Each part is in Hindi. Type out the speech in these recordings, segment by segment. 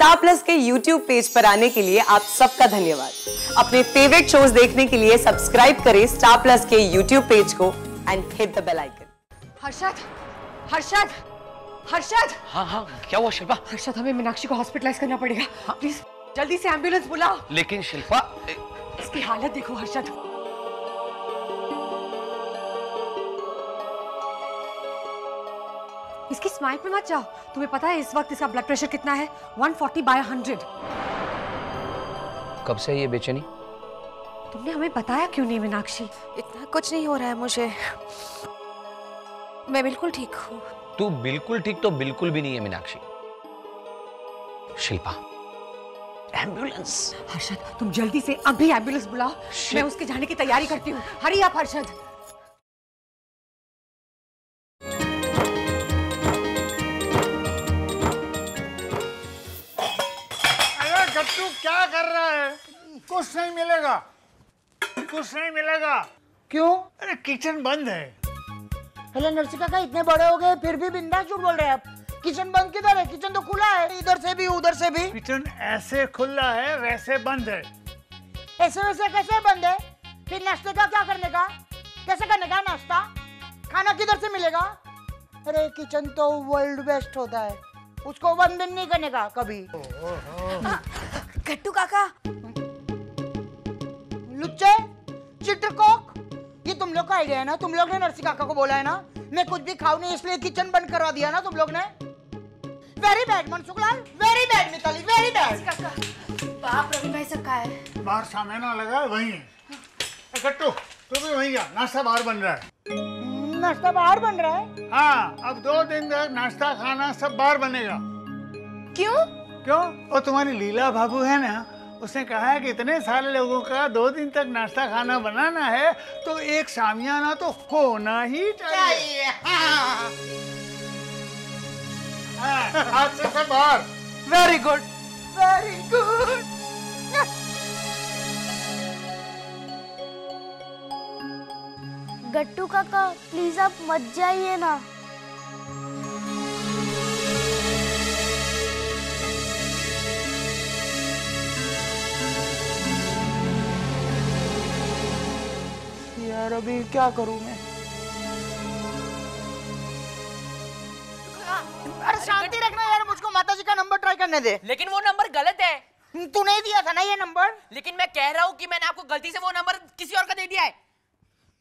स्टार प्लस के यूट्यूब पेज पर आने के लिए आप सबका धन्यवाद। अपने फेवरेट शोज़ देखने के लिए सब्सक्राइब करें स्टार प्लस के यूट्यूब पेज को and hit the bell icon Harshad Harshad Harshad. हाँ हाँ क्या हुआ शिल्पा? हर्षद हमें मीनाक्षी को हॉस्पिटलाइज करना पड़ेगा। हाँ। प्लीज़ जल्दी से एंबुलेंस बुलाओ। लेकिन शिल्पा ए, इसकी हालत देखो हर्षद। इसकी स्माइल पे मत जाओ। तुम्हें पता है इस वक्त इसका ब्लड प्रेशर कितना है? 140 बाय 100 कब से ये बेचैनी? तुमने हमें बताया क्यों नहीं मीनाक्षी? इतना कुछ नहीं हो रहा है मुझे। मैं बिल्कुल ठीक हूँ। तू बिल्कुल ठीक तो बिल्कुल भी नहीं है मीनाक्षी। शिल्पा एंबुलेंस हर्षद तुम जल्दी से अभी एंबुलेंस बुलाओ। मैं उसके जाने की तैयारी करती हूँ। हरी आप हर्षद। कुछ नहीं मिलेगा। कुछ नहीं मिलेगा। क्यों? अरे किचन बंद है। हेलो नरसिका का इतने बड़े हो गए फिर भी बिंदास झूठ बोल रहे हैं आप। किचन बंद किधर है? किचन तो खुला है। इधर से भी उधर से भी। किचन ऐसे खुला है वैसे बंद है। ऐसे वैसे कैसे बंद है? फिर नाश्ते का क्या करने का? कैसे करने का नाश्ता? खाना किधर से मिलेगा? अरे किचन तो वर्ल्ड बेस्ट होता है। उसको बंद नहीं करने का कभी। गट्टू काका लुच्चे चित्रकोक ये तुम लोग का आइडिया है ना? तुम लोग ने नरसी काका को बोला है ना? मैं कुछ भी खाऊं नहीं इसलिए किचन बंद करवा दिया ना तुम लोग ने। Very bad Mansukhlal. Very bad Mitali very bad बाप रवि भाई सब कहा है। बाहर सामने ना लगा है वहीं है। ए, गट्टू तू भी वहीं जा नाश्ता बाहर बन रहा है। नाश्ता बाहर बन रहा है? हाँ अब दो दिन तक नाश्ता खाना सब बाहर बनेगा। क्यों? क्यों? वो तुम्हारी लीला बाबू है ना उसने कहा है कि इतने सारे लोगों का दो दिन तक नाश्ता खाना बनाना है तो एक सामियाना तो होना ही चाहिए। हाँ, से बाहर। Very good very good Gattu काका प्लीज़ आप मत जाइए ना। अभी क्या करूँ मैं? अरे शांति रखना यार मुझको माता जी का नंबर ट्राई करने दे। लेकिन वो नंबर गलत है। तू नहीं दिया था ना ये नंबर लेकिन मैं कह रहा हूँ कि मैंने आपको गलती से वो नंबर किसी और का दे दिया है।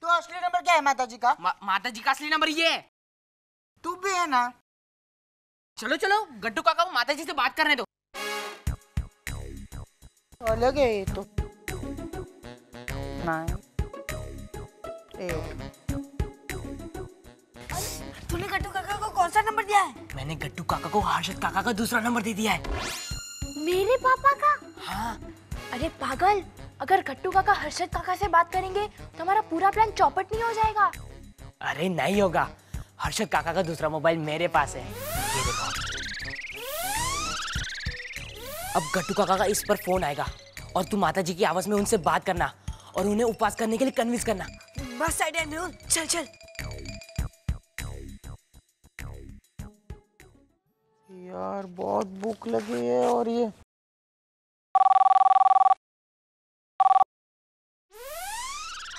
तो असली नंबर क्या है माता जी का? मा, माता जी का असली नंबर ये है। तू भी है ना? चलो चलो गट्टू काका को माता जी से बात करने दो। अलग है ये तो। एट तूने गट्टू काका को कौन सा नंबर दिया है? मैंने गट्टू काका को हर्षद काका का दूसरा नंबर दे दिया है। मेरे पापा का? हाँ। अरे पागल अगर गट्टू काका हर्षद काका से बात करेंगे तो हमारा पूरा प्लान चौपट नहीं हो जाएगा। अरे नहीं होगा। हर्षद काका का दूसरा मोबाइल मेरे पास है। ये देखो। अब गट्टू काका का इस पर फ़ोन आएगा। और तू माता जी की आवाज़ में उनसे बात करना और उन्हें उपवास करने के लिए कन्विंस करना। बस साइड है मेहुल चल चल। यार बहुत भूख लगी है और ये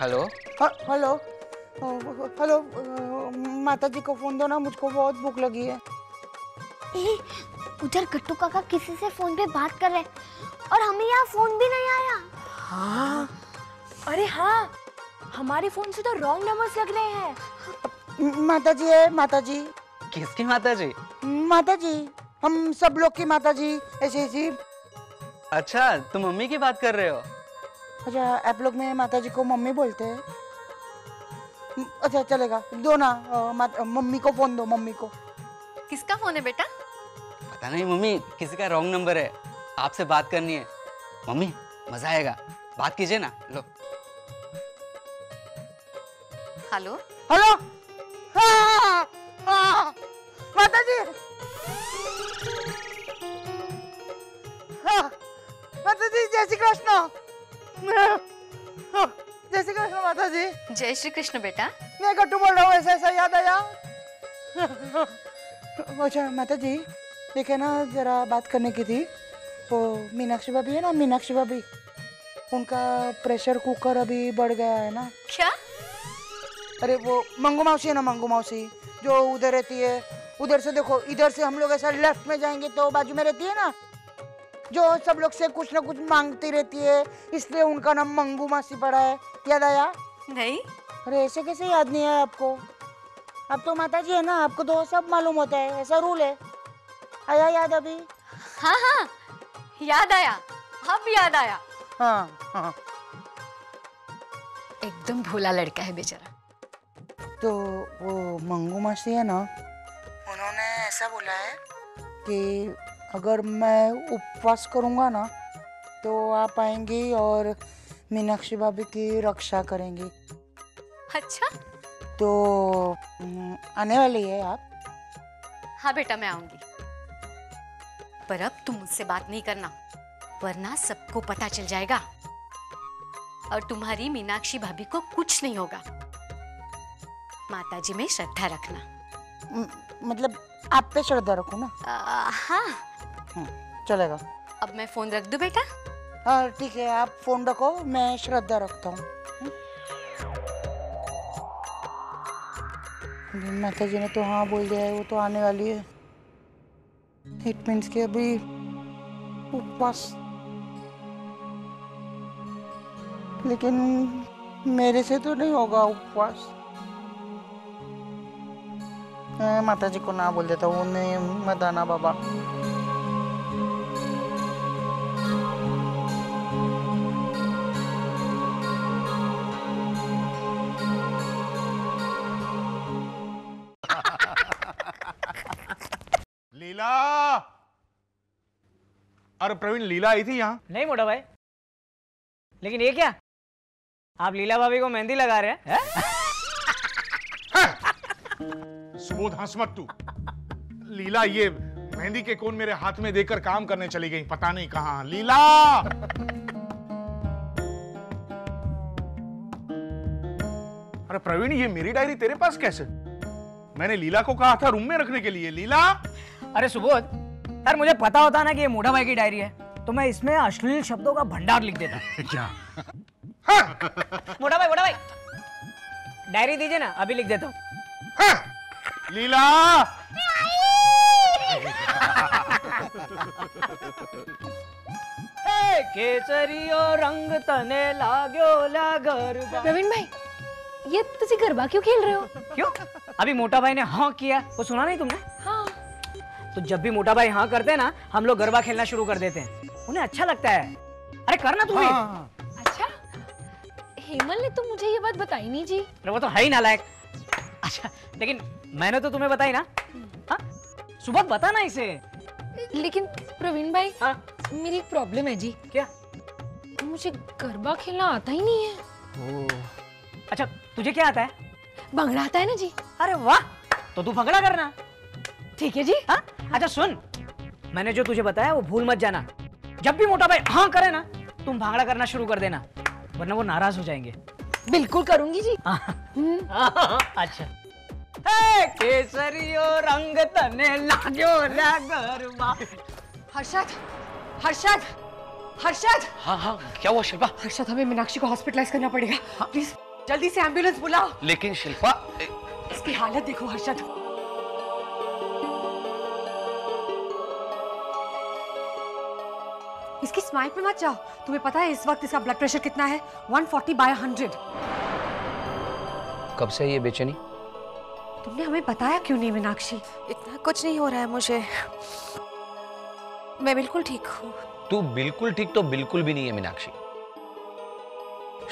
हेलो? हेलो। हेलो माता जी को फ़ोन दो ना मुझको बहुत भूख लगी है। ए, उधर गट्टू काका किसी से फ़ोन पे बात कर रहे हैं और हमें यहाँ फ़ोन भी नहीं आया। हाँ। अरे हाँ हमारे फ़ोन से तो रॉन्ग नंबर्स लग रहे हैं। माता जी है माता जी किसकी माता जी माता जी हम सब लोग की माता जी ऐसी ऐसी। अच्छा तुम मम्मी की बात कर रहे हो? अच्छा आप लोग में माता जी को मम्मी बोलते हैं। अच्छा चलेगा दो ना मम्मी को फ़ोन दो मम्मी को। किसका फ़ोन है बेटा? पता नहीं मम्मी किसी का रॉन्ग नंबर है। आपसे बात करनी है। मम्मी मज़ा आएगा। बात कीजिए ना लो। हेलो। हेलो। माता जी हाँ, माता जी जय श्री कृष्ण। हाँ, जय श्री कृष्ण माता जी जय श्री कृष्ण बेटा। मैं गट्टू बोल रहा हूँ ऐसा ऐसा याद आया। अच्छा माता जी देखे ना जरा बात करने की थी। वो मीनाक्षी भाभी है ना मीनाक्षी भाभी। उनका प्रेशर कुकर अभी बढ़ गया है ना। क्या? अरे वो मंगू मौसी है ना मंगू मौसी जो उधर रहती है उधर से देखो इधर से हम लोग ऐसा लेफ़्ट में जाएँगे तो बाजू में रहती है ना जो सब लोग से कुछ ना कुछ मांगती रहती है इसलिए उनका नाम मंगू मासी पड़ा है याद आया? नहीं। अरे ऐसे कैसे याद नहीं आया आपको? आप तो माता जी है ना आपको तो सब मालूम होता है ऐसा रूल है। आया याद अभी? हाँ हाँ याद आया अब याद आया। हाँ हाँ। एकदम भोला लड़का है बेचारा। तो वो मंगू मासी है ना उन्होंने ऐसा बोला है कि अगर मैं उपवास करूँगा ना तो आप आएँगी और मीनाक्षी भाभी की रक्षा करेंगी। अच्छा। तो आने वाली है आप? हाँ बेटा मैं आऊँगी। पर अब तुम मुझसे बात नहीं करना वरना सबको पता चल जाएगा और तुम्हारी मीनाक्षी भाभी को कुछ नहीं होगा। माताजी में श्रद्धा रखना। मतलब आप पे श्रद्धा रखो ना। आ, हाँ। हम्म, चलेगा। अब मैं फ़ोन रख दूँ बेटा? हाँ ठीक है आप फ़ोन रखो मैं श्रद्धा रखता हूँ। हम्म? माता जी ने तो हाँ बोल दिया है वो तो आने वाली है। इट मीन्स कि अभी उपवास। लेकिन मेरे से तो नहीं होगा उपवास। माता जी को ना बोल देता हूँ उन्हें मत आना बाबा। लीला! अरे प्रवीण लीला आई थी यहाँ? नहीं मोटा भाई। लेकिन ये क्या? आप लीला भाभी को मेहंदी लगा रहे हैं हैं? सुबोध हंस मत तू। लीला ये मेहंदी के कोन मेरे हाथ में देकर काम करने चली गई पता नहीं कहा। लीला! अरे प्रवीण ये मेरी डायरी तेरे पास कैसे? मैंने लीला को कहा था रूम में रखने के लिए। लीला! अरे सुबोध यार मुझे पता होता ना कि ये मोटा भाई की डायरी है तो मैं इसमें अश्लील शब्दों का भंडार लिख देता। क्या? मोटा भाई मोटा भाई। डायरी दीजिए ना अभी लिख देता हूँ। लीला! ए, केसरियो रंग तने लाग्यो ला गरबा। प्रवीण भाई ये तुझे गरबा क्यों खेल रहे हो? क्यों? अभी मोटा भाई ने हाँ किया वो सुना नहीं तुमने? हाँ। तो जब भी मोटा भाई हाँ करते हैं ना हम लोग गरबा खेलना शुरू कर देते हैं। उन्हें अच्छा लगता है। अरे करना तू भी। अच्छा हेमल ने तो मुझे ये बात बताई नहीं जी। वो तो है ही नालायक। अच्छा लेकिन मैंने तो तुम्हें बताई ना। हाँ सुबह बता ना इसे। लेकिन प्रवीण भाई हाँ। मेरी एक प्रॉब्लम है जी। क्या? मुझे गरबा खेलना आता ही नहीं है। अच्छा तुझे क्या आता है? भंगड़ा आता है ना जी। अरे वाह तो तू भंगड़ा करना। ठीक है जी। हाँ अच्छा सुन मैंने जो तुझे बताया वो भूल मत जाना। जब भी मोटा भाई हाँ करे ना तुम भांगड़ा करना शुरू कर देना वरना वो नाराज़ हो जाएँगे। बिल्कुल करूँगी जी। अच्छा। केसरियो रंग तने लाग्यो गरबा हर्षद हर्षद हर्षद। हाँ हाँ क्या हुआ शिल्पा? हर्षद हमें मीनाक्षी को हॉस्पिटलाइज करना पड़ेगा। प्लीज़ जल्दी से एंबुलेंस बुलाओ। लेकिन शिल्पा इसकी हालत देखो हर्षद। इसकी स्माइल पे मत जाओ। तुम्हें पता है इस वक्त इसका ब्लड प्रेशर कितना है? 140 बाय 100 कब से ये बेचैनी? तुमने हमें बताया क्यों नहीं मीनाक्षी? इतना कुछ नहीं हो रहा है मुझे। मैं बिल्कुल ठीक हूँ। तू बिल्कुल ठीक तो बिल्कुल भी नहीं है मीनाक्षी।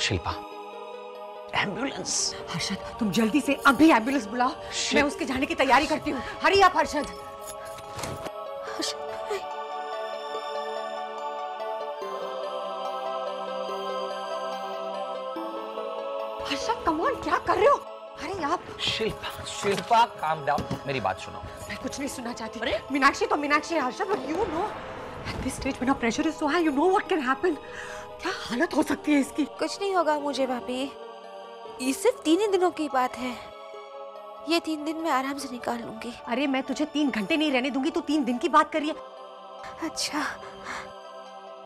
शिल्पा एंबुलेंस हर्षद तुम जल्दी से अभी एंबुलेंस बुलाओ। मैं उसके जाने की तैयारी करती हूँ। हरी आप हर्षद। हर्षद कम ऑन क्या कर रहे हो? अरे आप शिल्पा शिल्पा काम डाउन मेरी बात सुनो। मैं कुछ नहीं सुनना चाहती। अरे मीनाक्षी तो मीनाक्षी है Harshad but you know at this stage when pressure is so high you know what can happen क्या हालत हो सकती है इसकी? कुछ नहीं होगा मुझे भाभी। ये सिर्फ़ तीन ही दिनों की बात है। ये तीन दिन मैं आराम से निकाल लूँगी। अरे मैं तुझे तीन घंटे नहीं रहने दूँगी तू तीन दिन की बात करिए अच्छा।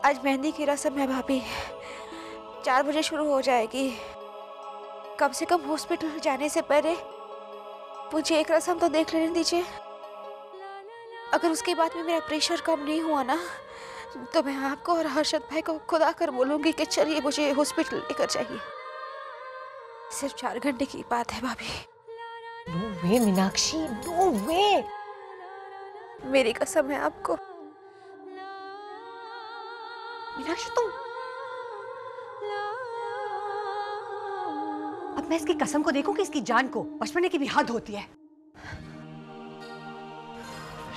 आज मेहंदी की रस्म है भाभी। चार बजे शुरू हो जाएगी। कम से कम हॉस्पिटल जाने से पहले मुझे एक रस्म तो देख लेने दीजिए। अगर उसके बाद में मेरा प्रेशर कम नहीं हुआ ना तो मैं आपको और हर्षद भाई को खुद आकर बोलूँगी कि चलिए मुझे हॉस्पिटल लेकर जाइए। सिर्फ़ चार घंटे की बात है भाभी। No way Meenakshi no way मेरी कसम है आपको। मीनाक्षी तुम अब मैं इसकी कसम को देखूँ कि इसकी जान को बचपने की भी हद होती है।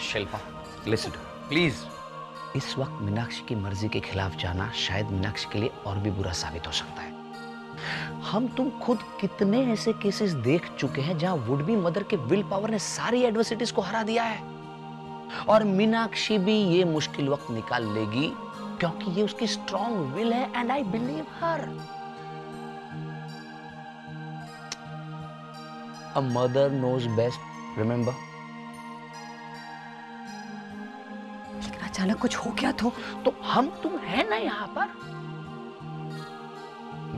शिल्पा लिसन प्लीज़ इस वक्त मीनाक्षी की मर्ज़ी के खिलाफ जाना शायद मीनाक्षी के लिए और भी बुरा साबित हो सकता है। हम तुम खुद कितने ऐसे केसेस देख चुके हैं जहाँ वुड बी मदर के विल पावर ने सारी एडवर्सिटीज को हरा दिया है। और मीनाक्षी भी ये मुश्किल वक्त निकाल लेगी क्योंकि ये उसकी स्ट्रॉन्ग विल है and I believe her A mother knows best, remember? लेकिन अचानक कुछ हो गया तो तो हम तुम है ना यहाँ पर?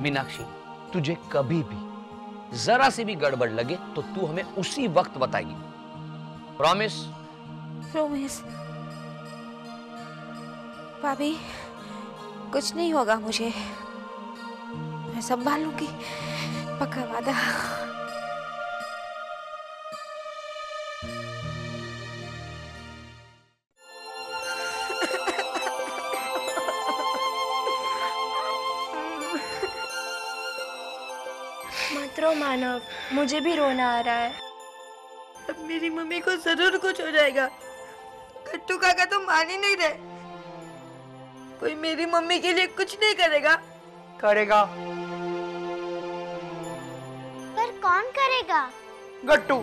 मीनाक्षी तुझे कभी भी जरा सी भी गड़बड़ लगे तो तू हमें उसी वक्त बताएगी प्रॉमिस प्रोमिस भाभी कुछ नहीं होगा मुझे। मैं संभाल लूँगी पक्का वादा। मत रो मानव मुझे भी रोना आ रहा है। अब मेरी मम्मी को ज़रूर कुछ हो जाएगा। कट्टू काका तो मान ही नहीं रहे। कोई मेरी मम्मी के लिए कुछ नहीं करेगा। करेगा। पर कौन करेगा? गट्टू।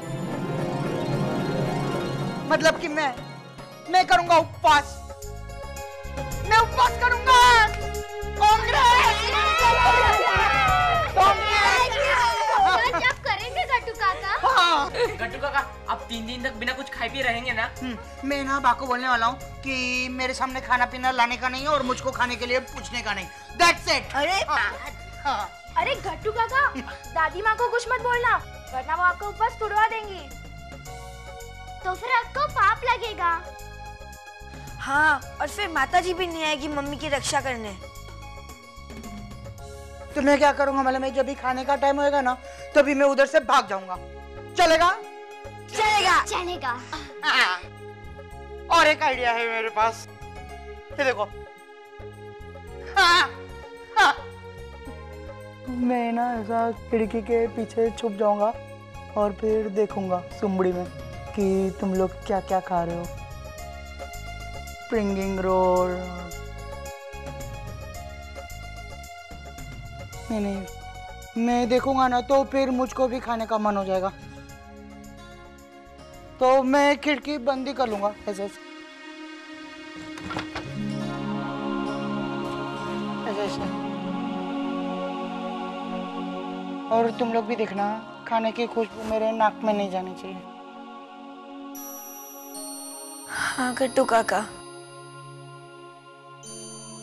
मतलब कि मैं। मैं करूँगा उपवास। मैं उपवास करूँगा। जब करेंगे गट्टू हाँ काका आप तीन दिन तक बिना कुछ खाए पिए रहेंगे ना? हम्म, मैं ना बा को बोलने वाला हूँ कि मेरे सामने खाना पीना लाने का नहीं है और मुझको खाने के लिए पूछने का नहीं। दैट्स इट अरे हाँ अरे गट्टू काका दादी माँ को कुछ मत बोलना वरना वो आपका उपवास तुड़वा देंगी। तो फिर आपको पाप लगेगा। हाँ और फिर माता जी भी नहीं आएगी मम्मी की रक्षा करने। तो मैं क्या करूँगा? मतलब मैं जब भी खाने का टाइम होएगा ना तभी मैं उधर से भाग जाऊँगा। चलेगा? चलेगा। चलेगा। हाँ। और एक आइडिया है मेरे पास। ये देखो। हाँ, हाँ। मैं ना ऐसा खिड़की के पीछे छुप जाऊँगा और फिर देखूँगा सुमड़ी में कि तुम लोग क्या क्या खा रहे हो। स्प्रिंगिंग रोल नहीं नहीं। मैं देखूँगा ना तो फिर मुझको भी खाने का मन हो जाएगा। तो मैं खिड़की बंद ही कर लूँगा ऐसे ऐसे। और तुम लोग भी देखना खाने की खुशबू मेरे नाक में नहीं जानी चाहिए। हाँ गट्टू काका।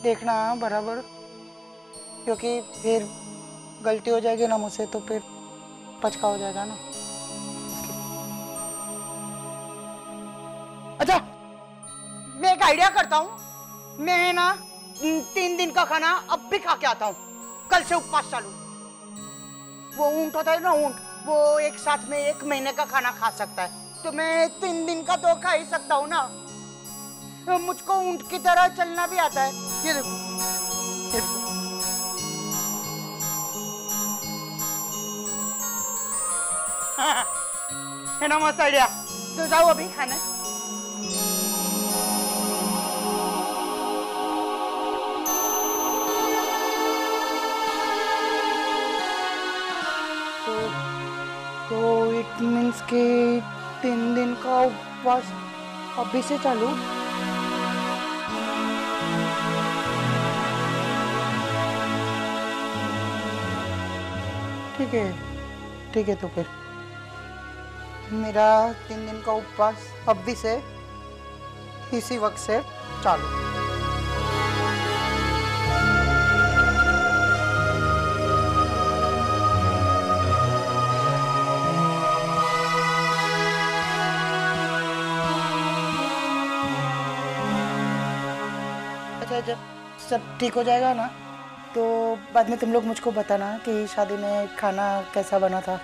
देखना बराबर। क्योंकि फिर गलती हो जाएगी ना मुझसे तो फिर पचका हो जाएगा ना। आइडिया करता हूँ। मैं ना तीन दिन का खाना अब भी खा के आता हूँ। कल से उपवास चालू। वो ऊँट होता है ना ऊँट, वो एक साथ में एक महीने का खाना खा सकता है। तो मैं तीन दिन का तो खा ही सकता हूँ ना। मुझको ऊँट की तरह चलना भी आता है। ये देखो। ये देखो। है ना मस्त आइडिया तो जाओ अभी खाने। मीन्स कि तीन दिन का उपवास अभी से चालू ठीक है ठीक है तो फिर मेरा तीन दिन का उपवास अभी से इसी वक्त से चालू अच्छा जब सब ठीक हो जाएगा ना तो बाद में तुम लोग मुझको बताना कि शादी में खाना कैसा बना था।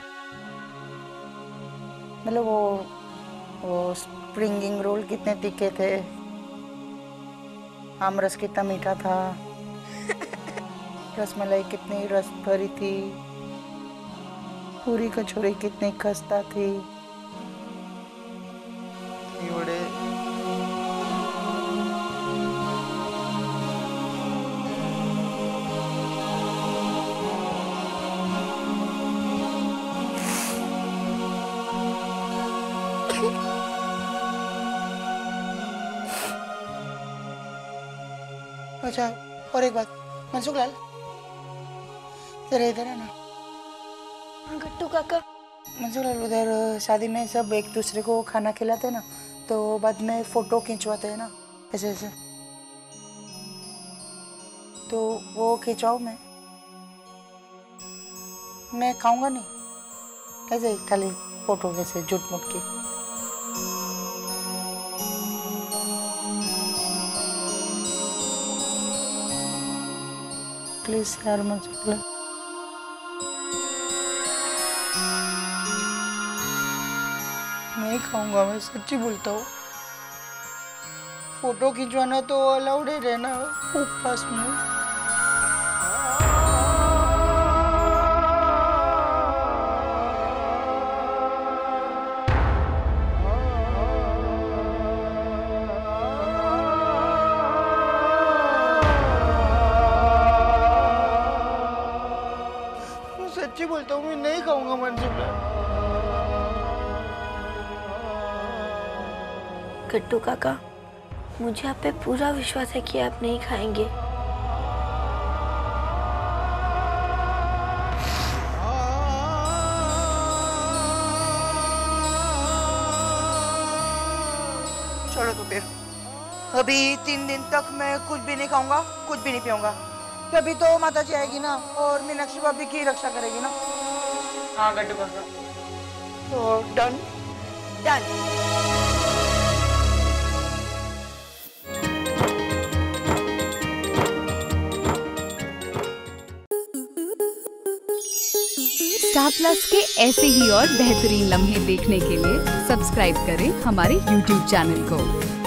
मतलब वो वो स्प्रिंगिंग रोल कितने तीखे थे। आमरस कितना मीठा था। रसमलाई कितनी रस भरी थी। पूरी कचौरी कितनी खस्ता थी। ये अच्छा और एक बात मनसुख लाल जरा इधर है ना। गट्टू काका। मनसुख लाल उधर शादी में सब एक दूसरे को खाना खिलाते हैं ना तो बाद में फ़ोटो खिंचवाते हैं ना ऐसे ऐसे। तो वो खिंचवाओ मैं। मैं खाऊँगा नहीं। ऐसे ही खाली फ़ोटो कैसे झूठ मूठ की। प्लीज़ यार मुझे नहीं खाऊँगा, मैं सच्ची बोलता हूँ। फ़ोटो खिंचवाना तो अलाउड ही रहना उपवास मैं मैं नहीं खाऊँगा मनसुख लाल गट्टू काका मुझे आप पे पूरा विश्वास है कि आप नहीं खाएँगे। चलो तो फिर। अभी तीन दिन तक मैं कुछ भी नहीं खाऊँगा कुछ भी नहीं पीऊँगा। तभी तो माता जी आएगी ना और मीनाक्षी भाभी की रक्षा करेगी ना। हाँ गड्ढू काका तो डन डन स्टार प्लस के ऐसे ही और बेहतरीन लम्हे देखने के लिए सब्सक्राइब करें हमारे यूट्यूब चैनल को।